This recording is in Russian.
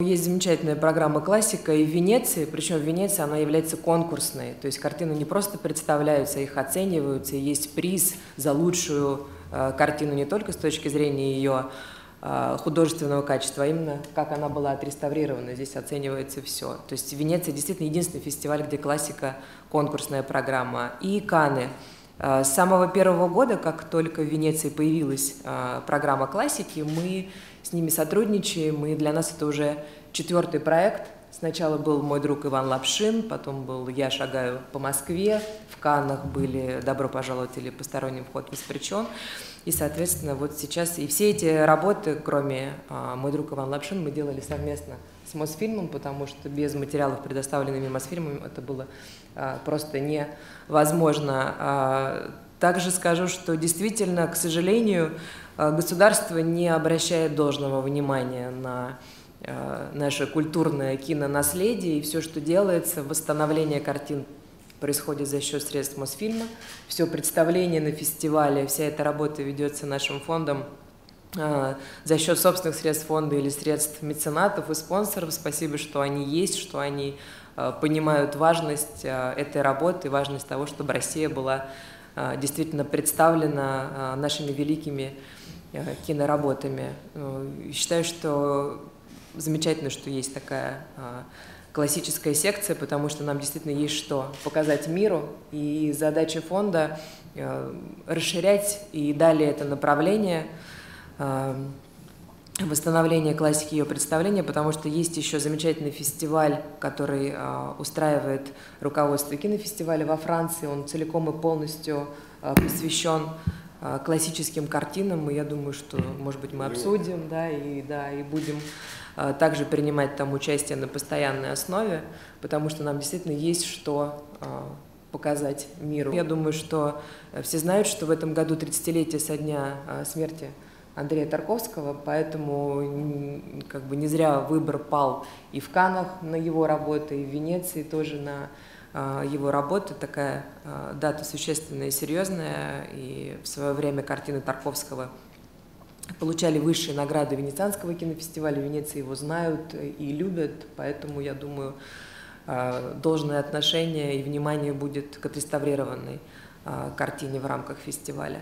Есть замечательная программа «Классика» и в Венеции, причем в Венеции она является конкурсной, то есть картины не просто представляются, их оцениваются, и есть приз за лучшую э, картину не только с точки зрения ее э, художественного качества, а именно как она была отреставрирована, здесь оценивается все. То есть Венеция действительно единственный фестиваль, где классика – конкурсная программа. И Каны – с самого первого года, как только в Венеции появилась э, программа классики, мы с ними сотрудничаем, и для нас это уже четвертый проект. Сначала был мой друг Иван Лапшин, потом был «Я шагаю по Москве», в Каннах были «Добро пожаловать» или «Посторонний вход воспрещен». И, соответственно, вот сейчас и все эти работы, кроме а, «Мой друг Иван Лапшин», мы делали совместно с Мосфильмом, потому что без материалов, предоставленными Мосфильмом, это было а, просто невозможно. А, также скажу, что действительно, к сожалению, а, государство не обращает должного внимания на наше культурное кинонаследие, и все, что делается, восстановление картин происходит за счет средств Мосфильма. Все представление на фестивале, вся эта работа ведется нашим фондом а, за счет собственных средств фонда или средств меценатов и спонсоров. Спасибо, что они есть, что они а, понимают важность а, этой работы, важность того, чтобы Россия была действительно представлена нашими великими киноработами. Считаю, что замечательно, что есть такая классическая секция, потому что нам действительно есть что показать миру, и задача фонда расширять и далее это направление – Эм, восстановления классики ее представления, потому что есть еще замечательный фестиваль, который э, устраивает руководство кинофестиваля во Франции. Он целиком и полностью э, посвящен э, классическим картинам, и я думаю, что, может быть, мы обсудим, да, и, да, и будем э, также принимать там участие на постоянной основе, потому что нам действительно есть что э, показать миру. Я думаю, что все знают, что в этом году 30-летие со дня э, смерти Андрея Тарковского, поэтому как бы не зря выбор пал и в Канах на его работы, и в Венеции тоже на э, его работы. Такая э, дата существенная и серьезная, и в свое время картины Тарковского получали высшие награды Венецианского кинофестиваля, в Венеции его знают и любят, поэтому, я думаю, э, должное отношение и внимание будет к отреставрированной картине в рамках фестиваля.